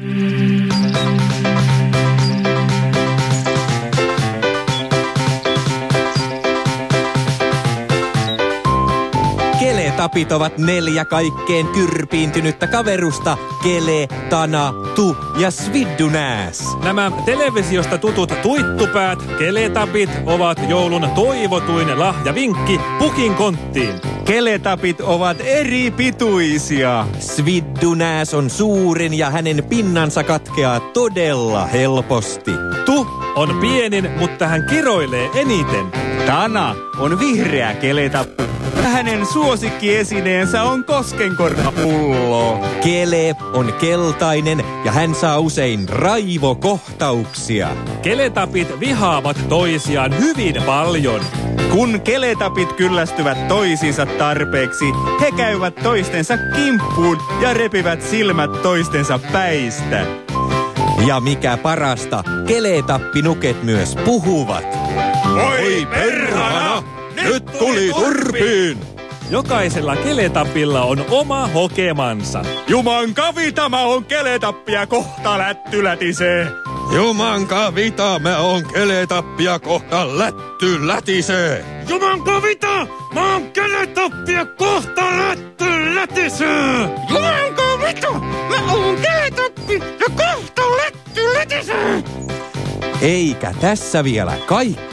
Keletapit ovat neljä kaikkeen kyrpiintynyttä kaverusta. Kele, Tana, Tu ja Sviddunääs. Nämä televisiosta tutut tuittupäät, keletapit, ovat joulun toivotuin lahjavinkki pukin konttiin. Keletapit ovat eri pituisia. Sviddunääs on suurin ja hänen pinnansa katkeaa todella helposti. Tu on pienin, mutta hän kiroilee eniten. Tana on vihreä keletappi. Hänen suosikkieesineensä on koskenkorvapullo. Kele on keltainen ja hän saa usein raivokohtauksia. Keletapit vihaavat toisiaan hyvin paljon. Kun keletapit kyllästyvät toisiinsa tarpeeksi, he käyvät toistensa kimppuun ja repivät silmät toistensa päistä. Ja mikä parasta, keletappinuket myös puhuvat. Oi perhana! Nyt tuli turpiin! Jokaisella keletapilla on oma hokemansa. Juman kavi tämä on keletappia kohta lätty lätisee. Juman kavita, me on keletappia kohta lätty lätisee. Juman kavita! Mä oon keletappia kohta lätty lätisee! Juman kavita! Mä oon keletappi ja kohta lätty lätisee! Eikä tässä vielä kaikki.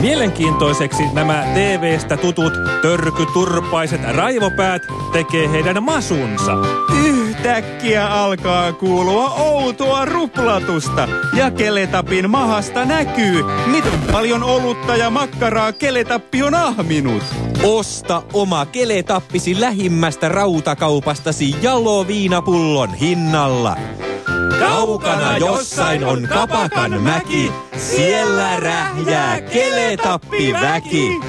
Mielenkiintoiseksi nämä TV-stä tutut törkyturpaiset raivopäät tekee heidän masunsa. Yhtäkkiä alkaa kuulua outoa ruplatusta ja keletapin mahasta näkyy, miten paljon olutta ja makkaraa keletappi on ahminut. Osta oma keletappisi lähimmästä rautakaupastasi jaloviinapullon hinnalla. Kaukana jossain on kapakan mäki, siellä rähjää keletappiväki.